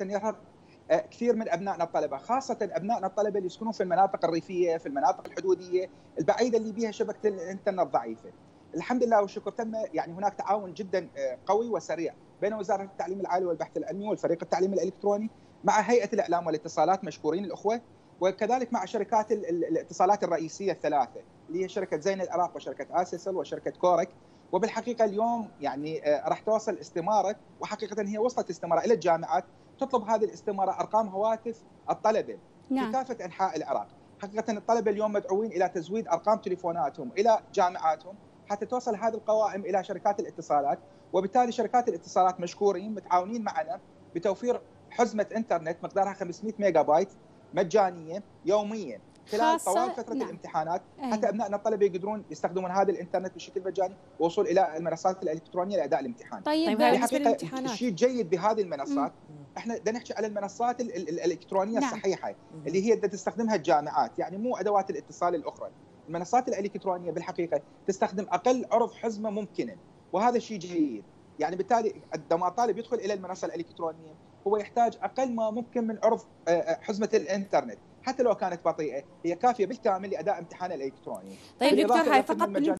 يرهق كثير من أبنائنا الطلبة خاصة أبنائنا الطلبة اللي يسكنون في المناطق الريفية في المناطق الحدودية البعيدة اللي بها شبكة الإنترنت ضعيفة. الحمد لله والشكر تم يعني هناك تعاون جدا قوي وسريع بين وزارة التعليم العالي والبحث العلمي والفريق التعليم الإلكتروني مع هيئة الإعلام والاتصالات مشكورين الأخوة وكذلك مع شركات الاتصالات الرئيسية الثلاثة. اللي هي شركة زين العراق وشركة آسيسل وشركة كورك. وبالحقيقة اليوم يعني راح توصل استمارة وحقيقة هي وصلت استمارة إلى الجامعات. تطلب هذه الاستمارة أرقام هواتف الطلبة نعم. في كافه أنحاء العراق حقيقة الطلبة اليوم مدعوين إلى تزويد أرقام تليفوناتهم إلى جامعاتهم حتى توصل هذه القوائم إلى شركات الاتصالات. وبالتالي شركات الاتصالات مشكورين متعاونين معنا بتوفير حزمة إنترنت مقدارها 500 ميجا بايت مجانية يوميا. خلال طوال فترة نعم. الامتحانات أيوة. حتى ابنائنا الطلبة يقدرون يستخدمون هذا الإنترنت بشكل مجاني ووصول إلى المنصات الإلكترونية لأداء الامتحان. طيب الحقيقة الشيء الجيد بهذه المنصات مم. إحنا بدنا نحكي على المنصات الإلكترونية نعم. الصحيحة مم. اللي هي تستخدمها الجامعات يعني مو أدوات الاتصال الأخرى. المنصات الإلكترونية بالحقيقة تستخدم أقل عرض حزمة ممكنة وهذا شيء جيد. يعني بالتالي عندما طالب يدخل إلى المنصة الإلكترونية هو يحتاج أقل ما ممكن من عرض حزمة الإنترنت حتى لو كانت بطيئة هي كافية بالكامل لأداء امتحان الإلكتروني. طيب دكتور هاي فقط